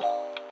you